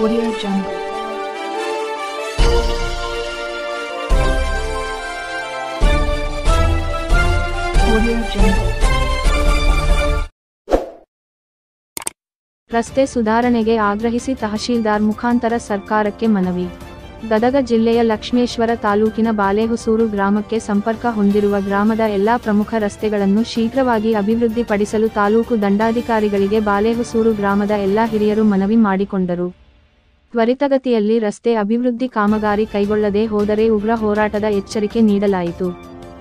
Audio Jungle. ರಸ್ತೆ ಸುಧಾರಣೆಗೆ ಆಗ್ರಹಿಸಿ ತಹಶೀಲ್ದಾರ್ ಮುಖಾಂತರ ಸರ್ಕಾರಕ್ಕೆ ಮನವಿ. ಗದಗ ಜಿಲ್ಲೆಯ ಲಕ್ಷ್ಮೇಶ್ವರ ತಾಲೂಕಿನ ಬಾಲೆಹುಸೂರು ಗ್ರಾಮಕ್ಕೆ ಸಂಪರ್ಕ ಹೊಂದಿರುವ ಗ್ರಾಮದ ಎಲ್ಲಾ ಪ್ರಮುಖ ರಸ್ತೆಗಳನ್ನು ಶೀಘ್ರವಾಗಿ ಅಭಿವೃದ್ಧಿಪಡಿಸಲು ತಾಲೂಕು ದಂಡಾಧಿಕಾರಿಗಳಿಗೆ ಬಾಲೆಹುಸೂರು ಗ್ರಾಮದ ಎಲ್ಲಾ ಹಿರಿಯರು ಮನವಿ ಮಾಡಿಕೊಂಡರು. ತ್ವರಿತಗತಿಯಲ್ಲಿ ರಸ್ತೆ ಅಭಿವೃದ್ಧಿ ಕಾಮಗಾರಿ ಕೈಗೊಳ್ಳದೆ ಹೋದರೆ ಉಗ್ರ ಹೋರಾಟದ ಎಚ್ಚರಿಕೆ ನೀಡಲಾಯಿತು.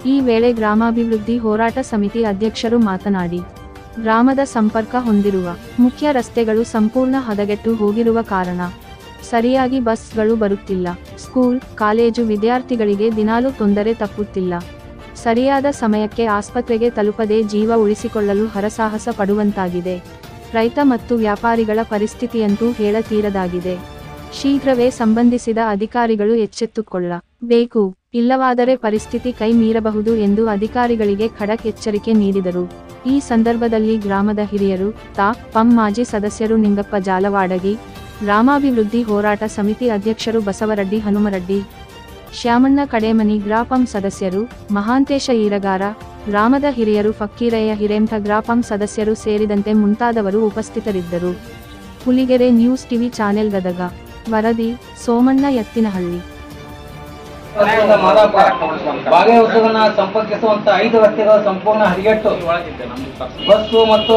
ಈ ವೇಳೆ ಗ್ರಾಮಾಭಿವೃದ್ಧಿ ಹೋರಾಟ ಸಮಿತಿ ಅಧ್ಯಕ್ಷರು ಮಾತನಾಡಿ, ಗ್ರಾಮದ ಸಂಪರ್ಕ ಹೊಂದಿರುವ ಮುಖ್ಯ ರಸ್ತೆಗಳು ಸಂಪೂರ್ಣ ಹದಗೆಟ್ಟು ಹೋಗಿರುವ ಕಾರಣ ಸರಿಯಾಗಿ ಬಸ್ಗಳು ಬರುತ್ತಿಲ್ಲ. ಸ್ಕೂಲ್, ಕಾಲೇಜು ವಿದ್ಯಾರ್ಥಿಗಳಿಗೆ ದಿನಾಲೂ ತೊಂದರೆ ತಪ್ಪುತ್ತಿಲ್ಲ. ಸರಿಯಾದ ಸಮಯಕ್ಕೆ ಆಸ್ಪತ್ರೆಗೆ ತಲುಪದೆ ಜೀವ ಉಳಿಸಿಕೊಳ್ಳಲು ಹರಸಾಹಸ ಪಡುವಂತಾಗಿದೆ. ರೈತ ಮತ್ತು ವ್ಯಾಪಾರಿಗಳ ಪರಿಸ್ಥಿತಿಯಂತೂ ಹೇಳತೀರದಾಗಿದೆ. ಶೀಘ್ರವೇ ಸಂಬಂಧಿಸಿದ ಅಧಿಕಾರಿಗಳು ಎಚ್ಚೆತ್ತುಕೊಳ್ಳ ಬೇಕು. ಇಲ್ಲವಾದರೆ ಪರಿಸ್ಥಿತಿ ಕೈ ಮೀರಬಹುದು ಎಂದು ಅಧಿಕಾರಿಗಳಿಗೆ ಖಡಕ್ ಎಚ್ಚರಿಕೆ ನೀಡಿದರು. ಈ ಸಂದರ್ಭದಲ್ಲಿ ಗ್ರಾಮದ ಹಿರಿಯರು, ತಾ, ಪಂ ಮಾಜಿ ಸದಸ್ಯರು ನಿಂಗಪ್ಪ ಜಾಲವಾಡಗಿ, ಗ್ರಾಮಾಭಿವೃದ್ಧಿ ಹೋರಾಟ ಸಮಿತಿ ಅಧ್ಯಕ್ಷರು ಬಸವರೆಡ್ಡಿ, ಹನುಮರೆಡ್ಡಿ, ಶ್ಯಾಮಣ್ಣ ಕಡೇಮನಿ ಗ್ರಾಪಂ ಸದಸ್ಯರು, ಮಹಾಂತೇಶ ಈರಗಾರ, ಗ್ರಾಮದ ಹಿರಿಯರು ಫಕ್ಕೀರಯ್ಯ ಹಿರೇಂಠ ಗ್ರಾಪಂ ಸದಸ್ಯರು ಸೇರಿದಂತೆ ಮುಂತಾದವರು ಉಪಸ್ಥಿತರಿದ್ದರು. Huligere news TV channel Gadag ವರದಿ ಸೋಮಣ್ಣ ಎತ್ತಿನಹಳ್ಳಿ. ಬಾಗೆ ಬಾಗೇಹೊಸೂರನ್ನ ಸಂಪರ್ಕಿಸುವಂತ ಐದು ರಸ್ತೆಗಳು ಸಂಪೂರ್ಣ ಹರಿಗೆಟ್ಟು. ಬಸ್ಸು ಮತ್ತು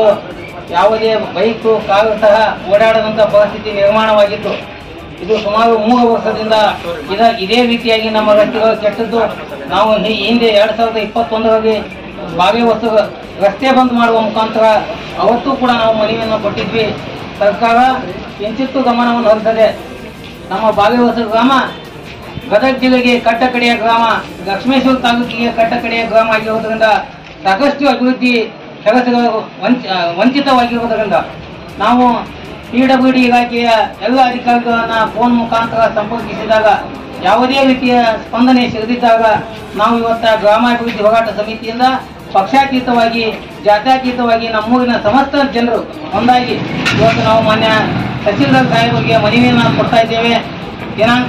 ಯಾವುದೇ ಬೈಕು, ಕಾರು ಸಹ ಓಡಾಡದಂತ ಪರಿಸ್ಥಿತಿ ನಿರ್ಮಾಣವಾಗಿತ್ತು. ಇದು ಸುಮಾರು ಮೂರು ವರ್ಷದಿಂದ ಇದ ಇದೇ ರೀತಿಯಾಗಿ ನಮ್ಮ ರಸ್ತೆಗಳು ಕೆಟ್ಟದ್ದು. ನಾವು ಹಿಂದೆ ಎರಡ್ ಸಾವಿರದ ಇಪ್ಪತ್ತೊಂದರಲ್ಲಿ ಬಾಗೇಹೊಸೂರು ರಸ್ತೆ ಬಂದ್ ಮಾಡುವ ಮುಖಾಂತರ ಅವತ್ತು ಕೂಡ ನಾವು ಮನವಿಯನ್ನು ಕೊಟ್ಟಿದ್ವಿ. ಸರ್ಕಾರ ಕಿಂಚಿತ್ತೂ ಗಮನವನ್ನು ಹರಿಸದೆ ನಮ್ಮ ಬಾಗೇಹೊಸೂರು ಗ್ರಾಮ, ಗದಗ ಜಿಲ್ಲೆಗೆ ಕಟ್ಟಕಡೆಯ ಗ್ರಾಮ, ಲಕ್ಷ್ಮೇಶ್ವರ ತಾಲೂಕಿಗೆ ಕಟ್ಟಕಡೆಯ ಗ್ರಾಮ ಆಗಿರುವುದರಿಂದ ಸಾಕಷ್ಟು ಅಭಿವೃದ್ಧಿ ಕೆಲಸಗಳು ವಂಚ, ವಂಚಿತವಾಗಿರುವುದರಿಂದ ನಾವು ಪಿ ಡಬ್ಲ್ಯೂ ಡಿ ಇಲಾಖೆಯ ಎಲ್ಲ ಅಧಿಕಾರಿಗಳನ್ನು ಫೋನ್ ಮುಖಾಂತರ ಸಂಪರ್ಕಿಸಿದಾಗ, ಯಾವುದೇ ರೀತಿಯ ಸ್ಪಂದನೆ ಸಿಗದಿದ್ದಾಗ ನಾವು ಇವತ್ತ ಗ್ರಾಮಾಭಿವೃದ್ಧಿ ಹೋರಾಟ ಸಮಿತಿಯಿಂದ ಪಕ್ಷಾತೀತವಾಗಿ, ಜಾತ್ಯಾತೀತವಾಗಿ ನಮ್ಮೂರಿನ ಸಮಸ್ತ ಜನರು ಒಂದಾಗಿ ಇವತ್ತು ನಾವು ಮಾನ್ಯ ತಹಸೀಲ್ದಾರ್ ಸಾಹೇಬರಿಗೆ ಮನವಿಯನ್ನು ಕೊಡ್ತಾ ಇದ್ದೇವೆ. ದಿನಾಂಕ